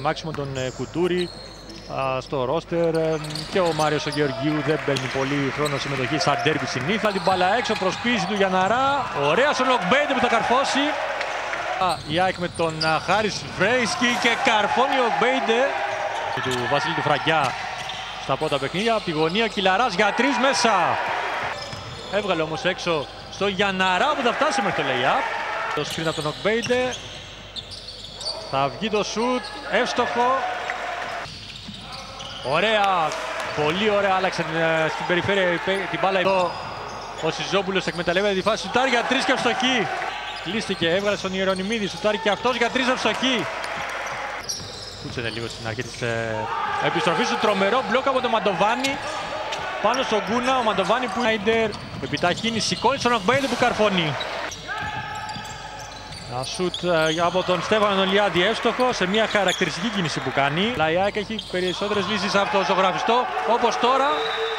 Μάξιμο τον ε, Κουτούρη α, στο ρόστερ ε, και ο Μάριος ο Γεωργίου δεν παίρνει πολύ χρόνο συμμετοχή στα ντέρμπι συνήθως. Την μπάλα έξω, προσποίηση του Γιαναρά. Ωραία στον Οκμπέιντε που θα καρφώσει. Α, η ΑΕΚ με τον α, Χάρης Βρέισκι και καρφώνει ο Οκμπέιντε του Βασίλη του Φραγκιά στα πρώτα παιχνίδια. Από τη γωνία Κιλαράς για τρεις μέσα. Έβγαλε όμως έξω στο Γιαναρά που θα φτάσει μέχρι το lay-up. Το screen από τον Οκμπέιντε. Θα βγει το σουτ, εύστοχο. Ωραία, πολύ ωραία άλλαξε την, ε, στην περιφέρεια την μπάλα εδώ. Ο Σιζόπουλος εκμεταλλεύεται τη φάση σουτάρει για τρεις και ευστοχεί. Κλείστηκε, έβγαλε στον Ιερονιμίδη, σουτάρει και αυτός για τρεις ευστοχεί. Κούτσεται λίγο στην αρχή της ε, επιστροφής του. Τρομερό μπλοκ από τον Μαντοβάνη. Πάνω στον Κούνα, ο Μαντοβάνη που είναι επιταχύνει, σηκώνει στον Οκμπέιντε που καρφώνει. Ένα σουτ ε, από τον Στέφανον Ηλιάδη εύστοχο σε μια χαρακτηριστική κίνηση που κάνει. Η ΑΕΚ έχει περισσότερες λύσεις από το ζωγραφιστό όπως τώρα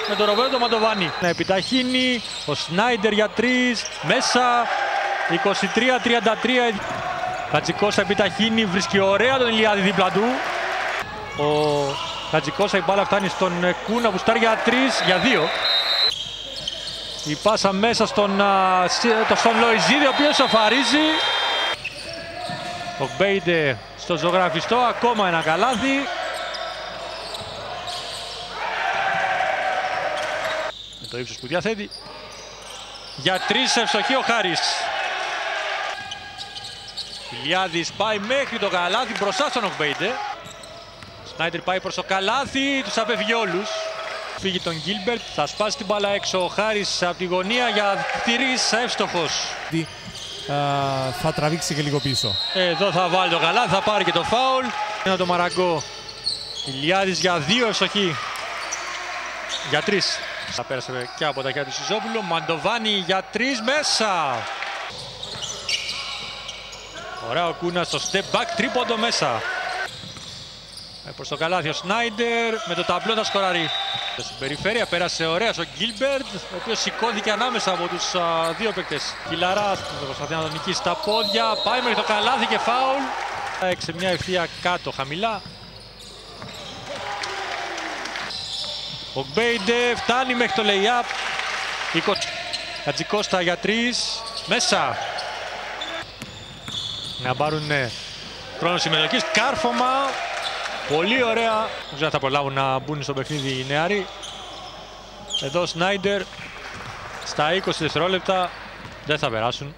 με τον Ρομπέρτο Μαντοβάνη. Να επιταχύνει ο Σνάιντερ για τρεις μέσα 23-33. Χατζικός θα επιταχύνει, βρίσκει ωραία τον Ηλιάδη δίπλα του. Ο Χατζικός η μπάλα φτάνει στον Κούνα που σουτάρει για τρεις, για δύο. Η πάσα μέσα στον, στον Λοϊζίδη, ο οποίος σκοράρει. Οκμπέιντε στο ζωγραφιστό, ακόμα ένα καλάθι. Με το ύψος που διαθέτει. Για τρεις ευστοχεί ο Χάρης. Ηλιάδης πάει μέχρι το καλάθι μπροστά στον Οκμπέιντε. Σνάιντερ πάει προς το καλάθι, τους απέφυγε όλους. Φύγει τον Γκίλμπερτ, θα σπάσει την μπάλα έξω ο Χάρης από τη γωνία για τρεις εύστοχος θα τραβήξει και λίγο πίσω. Εδώ θα βάλει το καλά, θα πάρει και το φάουλ. Ένα το Μαραγκό. Ηλιάδης για δύο ευστοχή. Για τρεις. Θα πέρασε και από τα χέρια του Σιζόπουλου. Μαντοβάνι για τρεις μέσα. Ωραία ο Κούνας στο step back, τρίποντο μέσα. Ε, προς το καλάθι ο Σνάιντερ, με το ταμπλό θα σκοραρεί. Στην περιφέρεια πέρασε ωραία ο Γκίλμπερτ, ο οποίος σηκώθηκε ανάμεσα από τους α, δύο παίκτες. Κιλαράς που προσπαθεί να τον νικήσει στα πόδια, πάει μέχρι το καλάθι και φάουλ. Έξε μια ευθεία κάτω χαμηλά. Ο Μπέιντε φτάνει μέχρι το lay-up. Κατζικώστα για τρεις. Μέσα. Να πάρουν χρόνος συμμετοχής. Κάρφωμα. Πολύ ωραία. Δεν ξέρω αν θα προλάβουν να μπουν στο παιχνίδι οι νεαροί. Εδώ Σνάιντερ στα 20 δευτερόλεπτα δεν θα περάσουν.